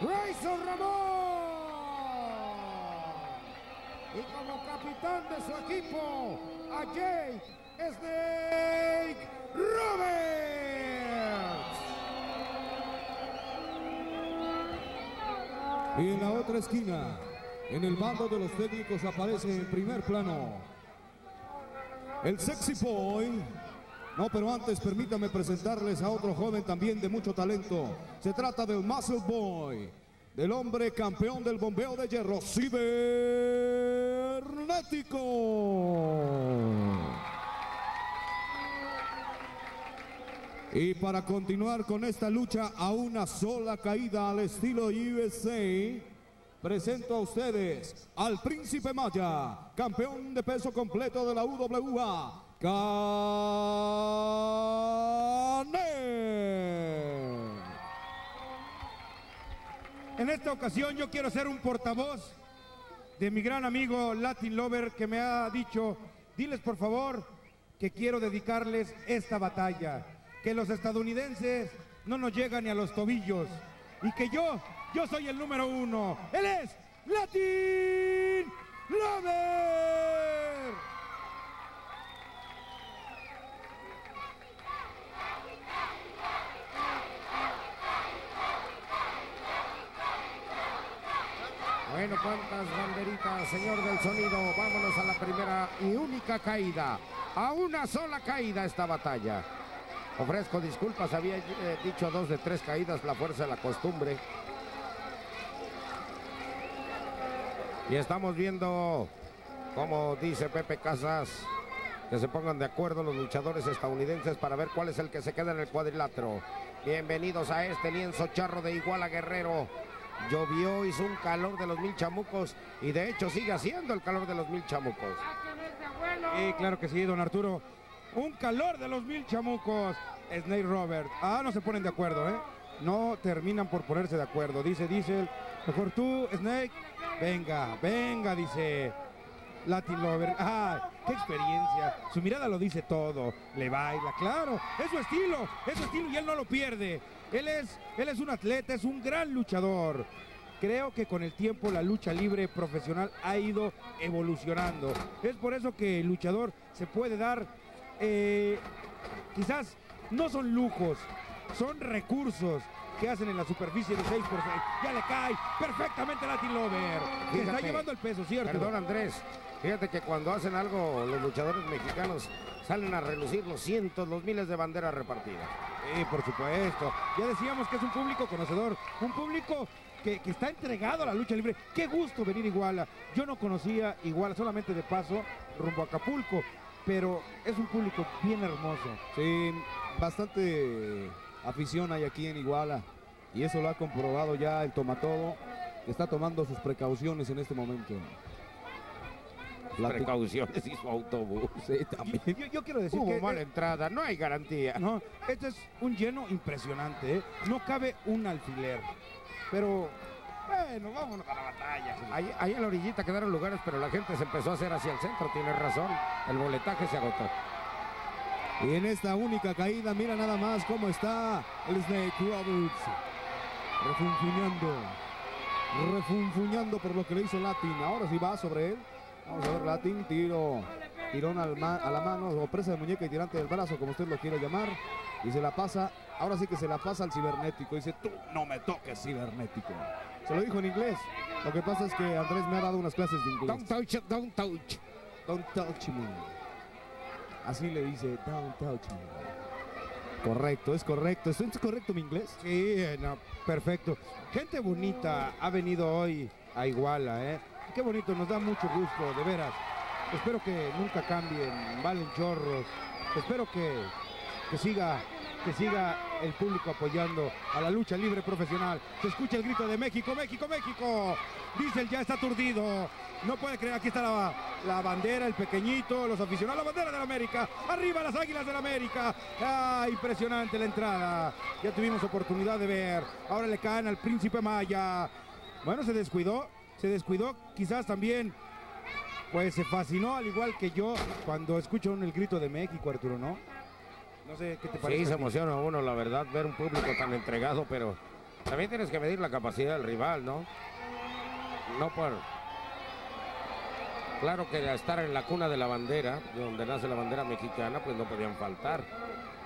Grayson Ramón. Y como capitán de su equipo, a Jake Snake Roberts. Y en la otra esquina, en el bando de los técnicos aparece en primer plano el Sexy Boy. No, pero antes permítame presentarles a otro joven también de mucho talento. Se trata del Muscle Boy, del hombre campeón del bombeo de hierro, cibernético. Y para continuar con esta lucha a una sola caída al estilo USA, presento a ustedes al Príncipe Maya, campeón de peso completo de la UWA, Cané. En esta ocasión yo quiero ser un portavoz de mi gran amigo Latin Lover que me ha dicho, diles por favor que quiero dedicarles esta batalla, que los estadounidenses no nos llegan ni a los tobillos y que yo, yo soy el número uno. Él es Latin Lover. Señor del sonido. Vámonos a la primera y única caída. A una sola caída esta batalla. Ofrezco disculpas, había eh, dicho dos de tres caídas, la fuerza de la costumbre. Y estamos viendo, como dice Pepe Casas, que se pongan de acuerdo los luchadores estadounidenses para ver cuál es el que se queda en el cuadrilátero. Bienvenidos a este lienzo charro de Iguala Guerrero. Llovió, hizo un calor de los mil chamucos y de hecho sigue haciendo el calor de los mil chamucos. Sí, claro que sí, don Arturo. Un calor de los mil chamucos. Snake Robert. Ah, no se ponen de acuerdo, ¿eh? No terminan por ponerse de acuerdo. Dice Diesel, mejor tú, Snake. Venga, venga, dice Latin Lover. Ah, qué experiencia. Su mirada lo dice todo. Le baila, claro. Es su estilo, es su estilo y él no lo pierde. Él es, él es un atleta, es un gran luchador. Creo que con el tiempo la lucha libre profesional ha ido evolucionando. Es por eso que el luchador se puede dar, eh, quizás no son lujos, son recursos que hacen en la superficie de 6 por 6. Ya le cae perfectamente Latin Lover. Se está Fíjate. llevando el peso, ¿cierto? Perdón, Andrés. Fíjate que cuando hacen algo los luchadores mexicanos salen a relucir los cientos, los miles de banderas repartidas. Sí, por supuesto. Ya decíamos que es un público conocedor, un público que, que está entregado a la lucha libre. Qué gusto venir a Iguala. Yo no conocía Iguala solamente de paso rumbo a Acapulco, pero es un público bien hermoso. Sí, bastante afición hay aquí en Iguala y eso lo ha comprobado ya el Tomatodo, que está tomando sus precauciones en este momento. La Precauciones y su autobús. Sí, también. Yo, yo quiero decir Hubo que mala entrada, no hay garantía. no, este es un lleno impresionante. ¿eh? No cabe un alfiler. Pero bueno, vámonos a la batalla. Ahí, ahí en la orillita quedaron lugares, pero la gente se empezó a hacer hacia el centro, tienes razón. El boletaje se agotó. Y en esta única caída, mira nada más cómo está el Snake Roberts. Refunfuñando. Refunfuñando por lo que le hizo Latin. Ahora sí va sobre él. Vamos a ver Latin. Tiro. Tirón al ma- a la mano o presa de muñeca y tirante del brazo, como usted lo quiere llamar. Y se la pasa. Ahora sí que se la pasa al cibernético. Dice, tú no me toques cibernético. Se lo dijo en inglés. Lo que pasa es que Andrés me ha dado unas clases de inglés. Don't touch don't touch. Don't touch me. Así le dice, don't touch me. Correcto, es correcto. ¿Es correcto mi inglés? Sí, eh, no, perfecto. Gente bonita ha venido hoy a Iguala, ¿eh? Qué bonito, nos da mucho gusto, de veras. Espero que nunca cambien, valen chorros. Espero que, que siga que siga el público apoyando a la lucha libre profesional. Se escucha el grito de México, México, México. Diesel ya está aturdido. No puede creer, aquí está la, la bandera, el pequeñito, los aficionados, la bandera de la América. Arriba las águilas de la América. Ah, impresionante la entrada. Ya tuvimos oportunidad de ver. Ahora le caen al príncipe Maya. Bueno, se descuidó, se descuidó quizás también. Pues se fascinó al igual que yo cuando escucho el grito de México, Arturo, ¿no? No sé qué te parece. Sí, se emociona uno, la verdad, ver un público tan entregado, pero También tienes que medir la capacidad del rival, ¿no? No por... Claro que estar en la cuna de la bandera, donde nace la bandera mexicana, pues no podían faltar.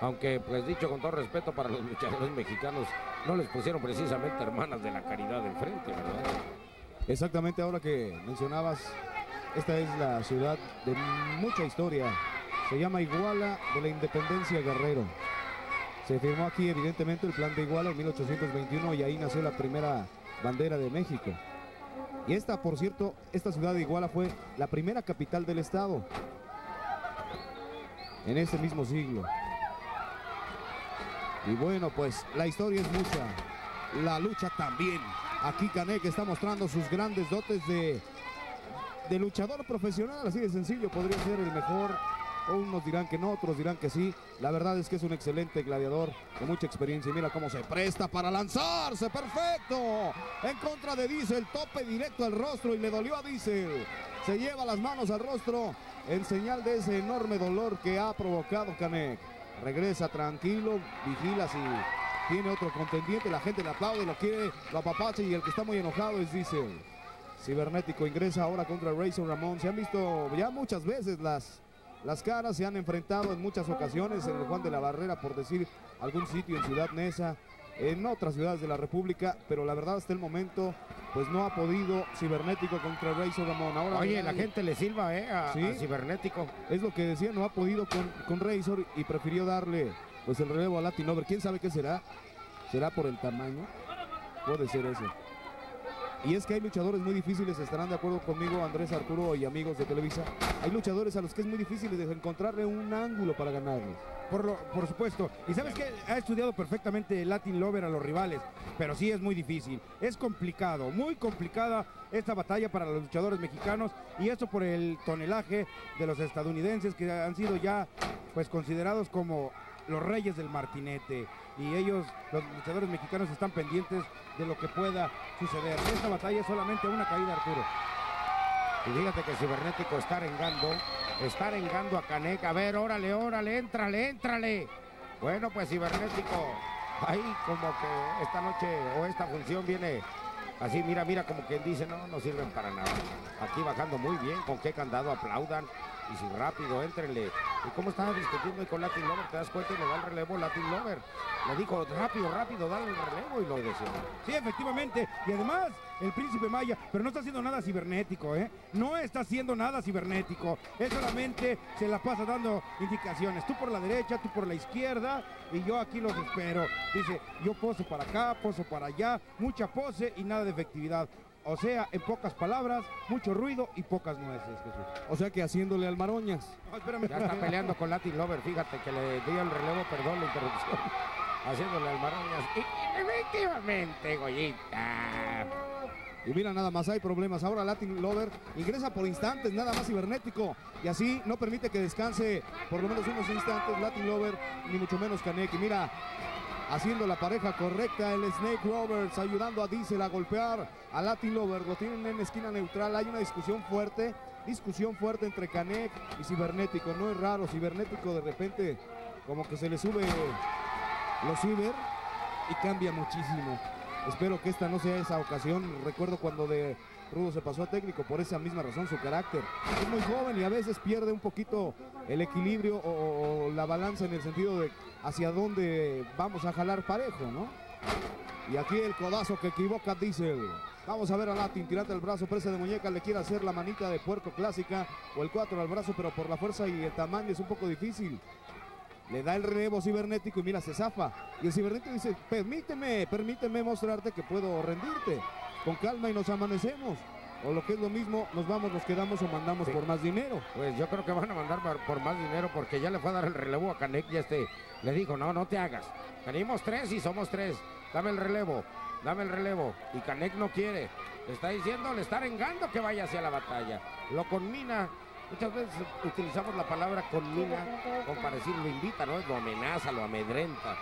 Aunque, pues dicho con todo respeto para los luchadores mexicanos, no les pusieron precisamente hermanas de la caridad enfrente, ¿verdad? Exactamente, ahora que mencionabas, esta es la ciudad de mucha historia. Se llama Iguala de la Independencia Guerrero. Se firmó aquí evidentemente el plan de Iguala en 1821 y ahí nació la primera bandera de México. Y esta, por cierto, esta ciudad de Iguala fue la primera capital del estado en este mismo siglo. Y bueno, pues la historia es mucha, la lucha también. Aquí Canek está mostrando sus grandes dotes de, de luchador profesional, así de sencillo, podría ser el mejor. Unos dirán que no, otros dirán que sí. La verdad es que es un excelente gladiador de mucha experiencia. Y mira cómo se presta para lanzarse. Perfecto. En contra de Diesel, tope directo al rostro y le dolió a Diesel. Se lleva las manos al rostro en señal de ese enorme dolor que ha provocado Canek. Regresa tranquilo, vigila si tiene otro contendiente. La gente le aplaude, lo quiere, lo apapacha y el que está muy enojado es Diesel. Cibernético ingresa ahora contra Razor Ramón. Se han visto ya muchas veces las las caras se han enfrentado en muchas ocasiones en el Juan de la Barrera, por decir algún sitio en Ciudad Neza, en otras ciudades de la República, pero la verdad hasta el momento pues no ha podido Cibernético contra Razor Ramón. Ahora Oye, la gente le silba, ¿eh? A, ¿Sí? a Cibernético. Es lo que decía, no ha podido con, con Razor y prefirió darle pues el relevo a Latin Over. ¿Quién sabe qué será? ¿Será por el tamaño? Puede ser eso. Y es que hay luchadores muy difíciles, estarán de acuerdo conmigo Andrés Arturo y amigos de Televisa. Hay luchadores a los que es muy difícil encontrarle un ángulo para ganarles. Por, lo- por supuesto. Y sabes que ha estudiado perfectamente Latin Lover a los rivales, pero sí es muy difícil. Es complicado, muy complicada esta batalla para los luchadores mexicanos y esto por el tonelaje de los estadounidenses que han sido ya pues considerados como los reyes del martinete y ellos, los luchadores mexicanos, están pendientes de lo que pueda suceder. Esta batalla es solamente una caída, Arturo. Y fíjate que Cibernético está arengando, está arengando a Canek. A ver, órale, órale, éntrale, éntrale. Bueno, pues Cibernético, ahí como que esta noche o esta función viene así, mira, mira, como quien dice, no, no sirven para nada. Aquí bajando muy bien, con qué candado aplaudan. Y si rápido, éntrenle. ¿Y cómo estaba discutiendo con Latin Lover? ¿Te das cuenta? Y le da el relevo Latin Lover. Le dijo, rápido, rápido, dale el relevo y lo decía. Sí, efectivamente. Y además, el príncipe Maya, pero no está haciendo nada cibernético, ¿eh? No está haciendo nada cibernético. Él solamente se la pasa dando indicaciones. Tú por la derecha, tú por la izquierda, y yo aquí los espero. Dice, yo poso para acá, poso para allá, mucha pose y nada de efectividad. O sea, en pocas palabras, mucho ruido y pocas nueces, Jesús. O sea que haciéndole al Maroñas. No, espérame. Ya está peleando con Latin Lover, fíjate que le dio el relevo, perdón la interrupción, haciéndole al Maroñas. Efectivamente, Goyita. Y mira, nada más hay problemas. Ahora Latin Lover ingresa por instantes, nada más cibernético. Y así no permite que descanse por lo menos unos instantes Latin Lover, ni mucho menos Canek. Y mira, haciendo la pareja correcta, el Snake Roberts ayudando a Diesel a golpear a Latin Lover. Lo tienen en esquina neutral. Hay una discusión fuerte, discusión fuerte entre Canek y Cibernético. No es raro, Cibernético de repente como que se le sube los ciber y cambia muchísimo. Espero que esta no sea esa ocasión. Recuerdo cuando de Rudo se pasó a técnico por esa misma razón, su carácter. Es muy joven y a veces pierde un poquito el equilibrio o, la balanza en el sentido de hacia dónde vamos a jalar parejo, ¿no? Y aquí el codazo que equivoca Diesel. Vamos a ver a Latin tirando el brazo, presa de muñeca, le quiere hacer la manita de puerco clásica o el 4 al brazo, pero por la fuerza y el tamaño es un poco difícil. Le da el relevo cibernético y mira, se zafa. Y el cibernético dice, permíteme, permíteme mostrarte que puedo rendirte. Con calma y nos amanecemos. O lo que es lo mismo, nos vamos, nos quedamos o mandamos Sí. por más dinero. Pues yo creo que van a mandar por- por más dinero porque ya le fue a dar el relevo a Canek y este le dijo, no, no te hagas. Venimos tres y somos tres. Dame el relevo, dame el relevo. Y Canek no quiere. Le está diciendo, le está arengando que vaya hacia la batalla. Lo conmina. Muchas veces utilizamos la palabra conmina como para decir lo invita, ¿no? Lo amenaza, lo amedrenta.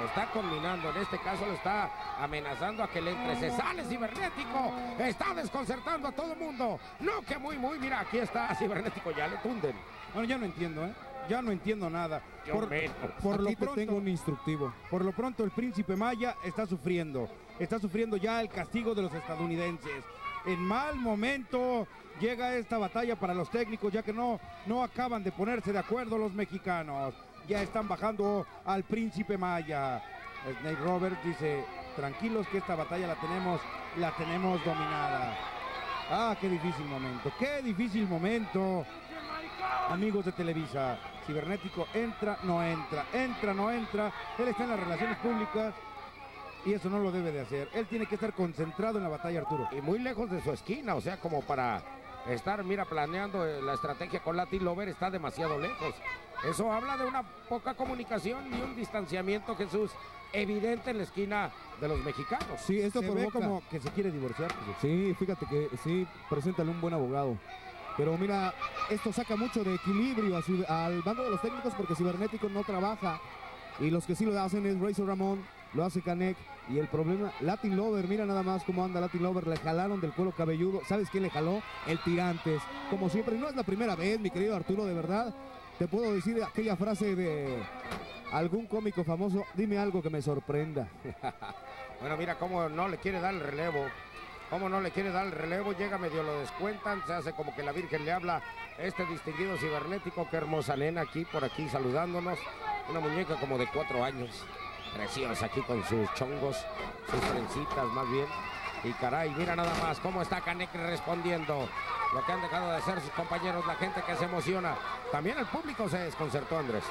Lo está combinando, en este caso lo está amenazando a que le entre. Se sale cibernético, está desconcertando a todo el mundo. No, que muy, muy, mira, aquí está cibernético, ya le tunden. Bueno, ya no entiendo, ¿eh? ya no entiendo nada. Yo Por, menos. por lo te pronto, tengo un instructivo. por lo pronto el príncipe Maya está sufriendo. Está sufriendo ya el castigo de los estadounidenses. En mal momento llega esta batalla para los técnicos, ya que no, no acaban de ponerse de acuerdo los mexicanos. Ya están bajando al príncipe Maya. Snake Roberts dice, tranquilos que esta batalla la tenemos, la tenemos dominada. Ah, qué difícil momento, qué difícil momento. Amigos de Televisa, Cibernético entra, no entra, entra, no entra. Él está en las relaciones públicas y eso no lo debe de hacer. Él tiene que estar concentrado en la batalla, Arturo. Y muy lejos de su esquina, o sea, como para estar, mira, planeando eh, la estrategia con Latin Lover está demasiado lejos. Eso habla de una poca comunicación y un distanciamiento, Jesús, evidente en la esquina de los mexicanos. Sí, esto Se ve provoca. como que se quiere divorciar. Sí, fíjate que sí, preséntale un buen abogado. Pero mira, esto saca mucho de equilibrio a su- al bando de los técnicos porque Cibernético no trabaja. Y los que sí lo hacen es Razor Ramón, lo hace Canek. Y el problema, Latin Lover, mira nada más cómo anda Latin Lover, le jalaron del cuero cabelludo. ¿Sabes quién le jaló? El Tirantes. Como siempre, no es la primera vez, mi querido Arturo, de verdad. Te puedo decir aquella frase de algún cómico famoso, dime algo que me sorprenda. Bueno, mira cómo no le quiere dar el relevo. Cómo no le quiere dar el relevo, llega medio lo descuentan, se hace como que la Virgen le habla. Este distinguido cibernético, qué hermosa nena aquí por aquí saludándonos. Una muñeca como de cuatro años. Preciosa aquí con sus chongos, sus trencitas más bien. Y caray, mira nada más cómo está Canek respondiendo. Lo que han dejado de hacer sus compañeros, la gente que se emociona. También el público se desconcertó, Andrés.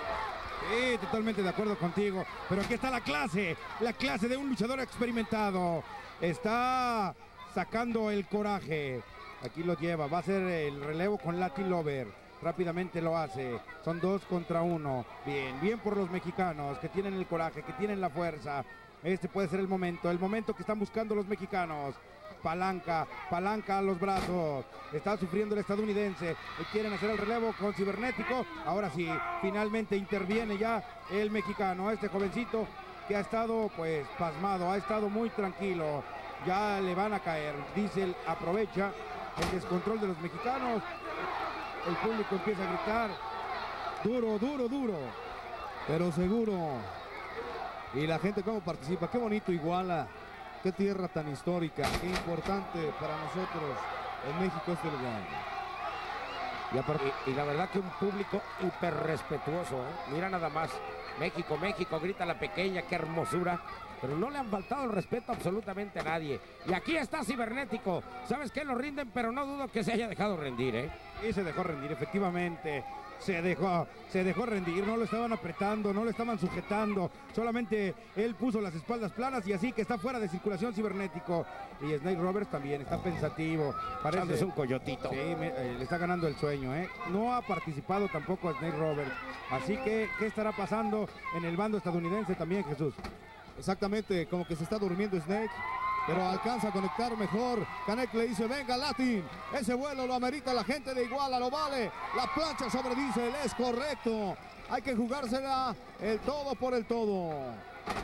Sí, totalmente de acuerdo contigo. Pero aquí está la clase, la clase de un luchador experimentado. Está sacando el coraje. Aquí lo lleva, va a hacer el relevo con Latin Lover. Rápidamente lo hace. Son dos contra uno. Bien, bien por los mexicanos que tienen el coraje, que tienen la fuerza. Este puede ser el momento, el momento que están buscando los mexicanos. Palanca, palanca a los brazos. Está sufriendo el estadounidense. Quieren hacer el relevo con cibernético. Ahora sí, finalmente interviene ya el mexicano, este jovencito que ha estado pues pasmado, ha estado muy tranquilo. Ya le van a caer. Diesel aprovecha el descontrol de los mexicanos. El público empieza a gritar. Duro, duro, duro. pero seguro. Y la gente cómo participa, qué bonito Iguala, qué tierra tan histórica, qué importante para nosotros en México este lugar. Y, y la verdad que un público hiper respetuoso. ¿eh? Mira nada más. México, México, grita la pequeña, qué hermosura. Pero no le han faltado el respeto absolutamente a nadie. Y aquí está Cibernético. ¿Sabes qué? Lo rinden, pero no dudo que se haya dejado rendir, ¿eh? Y se dejó rendir, efectivamente. Se dejó, se dejó rendir, no lo estaban apretando, no lo estaban sujetando. Solamente él puso las espaldas planas y así que está fuera de circulación cibernético. Y Snake Roberts también está pensativo. Parece Parece un coyotito. Sí, me- eh, le está ganando el sueño, ¿eh? No ha participado tampoco Snake Roberts. Así que, ¿qué estará pasando en el bando estadounidense también, Jesús? Exactamente, como que se está durmiendo Snake, pero alcanza a conectar mejor. Canek le dice, venga Latin, ese vuelo lo amerita la gente de Iguala, lo vale. La plancha sobre Diesel es correcto. Hay que jugársela el todo por el todo.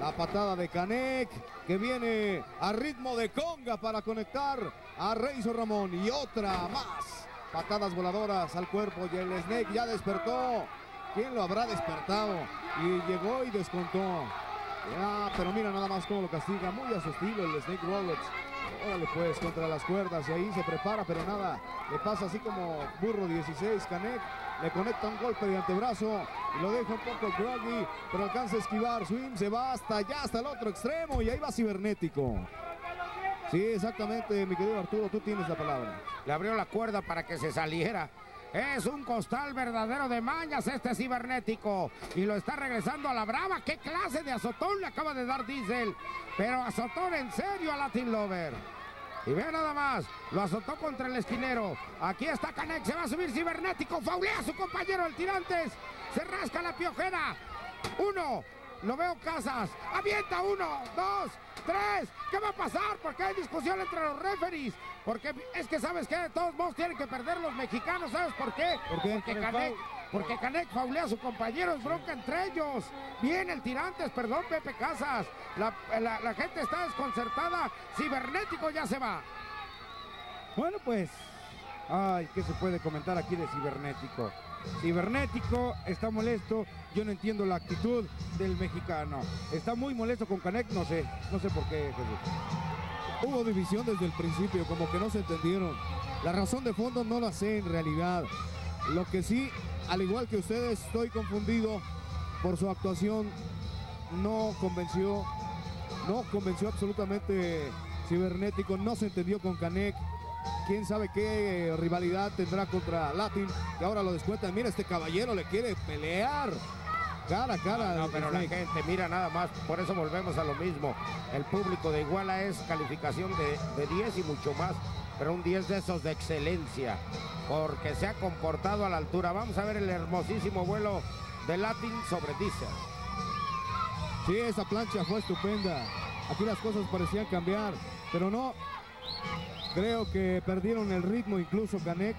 La patada de Canek que viene a ritmo de conga para conectar a Reizo Ramón y otra más. Patadas voladoras al cuerpo y el Snake ya despertó. ¿Quién lo habrá despertado? Y llegó y descontó. Ah, pero mira nada más cómo lo castiga, muy a el Snake Roberts. Órale pues, contra las cuerdas y ahí se prepara, pero nada, le pasa así como burro 16, Canek, le conecta un golpe de antebrazo y lo deja un poco groggy, pero alcanza a esquivar, Swim se va hasta allá, hasta el otro extremo y ahí va cibernético. Sí, exactamente, mi querido Arturo, tú tienes la palabra. Le abrió la cuerda para que se saliera. Es un costal verdadero de mañas este cibernético. Y lo está regresando a la brava. ¿Qué clase de azotón le acaba de dar Diesel? Pero azotón en serio a Latin Lover. Y ve nada más, lo azotó contra el esquinero. Aquí está Canek, se va a subir cibernético. Faulea a su compañero el tirantes. Se rasca la piojera. Uno, lo veo Casas. Avienta uno, dos, tres. ¿Qué va a pasar? Porque hay discusión entre los referees. Porque es que sabes que de todos modos tienen que perder los mexicanos. ¿Sabes por qué? ¿Por qué? Porque Canek, porque Canek faulea a su compañero. Es bronca entre ellos. Viene el tirantes, perdón, Pepe Casas. La, la- la gente está desconcertada. Cibernético ya se va. Bueno, pues, ay, ¿qué se puede comentar aquí de cibernético? Cibernético está molesto. Yo no entiendo la actitud del mexicano. Está muy molesto con Canek, no sé, no sé por qué, Jesús. Hubo división desde el principio, como que no se entendieron. La razón de fondo no la sé en realidad. Lo que sí, al igual que ustedes, estoy confundido por su actuación. No convenció, no convenció absolutamente Cibernético, no se entendió con Canek. Quién sabe qué rivalidad tendrá contra Latin, que ahora lo descuenta. Mira, este caballero le quiere pelear. Cara a cara. No, pero la gente, mira nada más, por eso volvemos a lo mismo. El público de Iguala es calificación de, de 10 y mucho más, pero un 10 de esos de excelencia, porque se ha comportado a la altura. Vamos a ver el hermosísimo vuelo de Latin sobre Diesel. Sí, esa plancha fue estupenda. Aquí las cosas parecían cambiar, pero no. Creo que perdieron el ritmo incluso Canek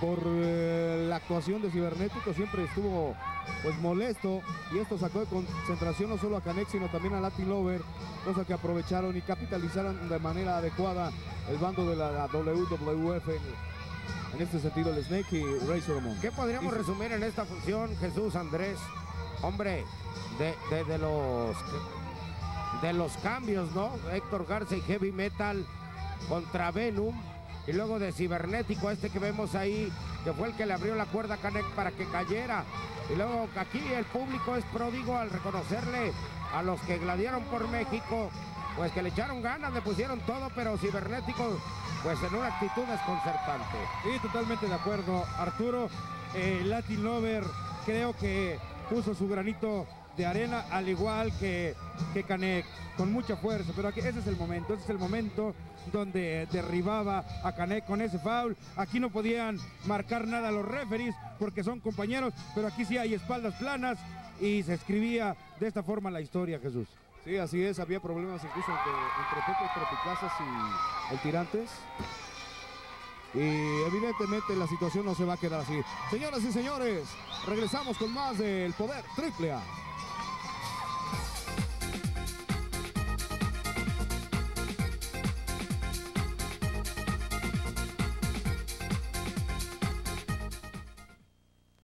por eh, la actuación de Cibernético. Siempre estuvo pues molesto y esto sacó de concentración no solo a Canek sino también a Latin Lover, cosa que aprovecharon y capitalizaron de manera adecuada el bando de la WWF en, en este sentido el Snake y Razor Ramón. ¿Qué podríamos resumir en esta función, Jesús Andrés? Hombre, de, de- de los de los cambios, ¿no? Héctor Garza y Heavy Metal contra Venom. Y luego de Cibernético, este que vemos ahí, que fue el que le abrió la cuerda a Canek para que cayera. Y luego aquí el público es pródigo al reconocerle a los que gladiaron por México, pues que le echaron ganas, le pusieron todo, pero Cibernético, pues en una actitud desconcertante. Sí, totalmente de acuerdo. Arturo, eh, Latin Lover, creo que puso su granito de arena al igual que, que Canek, con mucha fuerza. Pero aquí, ese es el momento, ese es el momento donde derribaba a Canek con ese foul. Aquí no podían marcar nada los referees porque son compañeros, pero aquí sí hay espaldas planas y se escribía de esta forma la historia, Jesús. Sí, así es, había problemas incluso entre, entre Pepe Tropicazas y el Tirantes. Y evidentemente la situación no se va a quedar así. Señoras y señores, regresamos con más del Poder Triple A.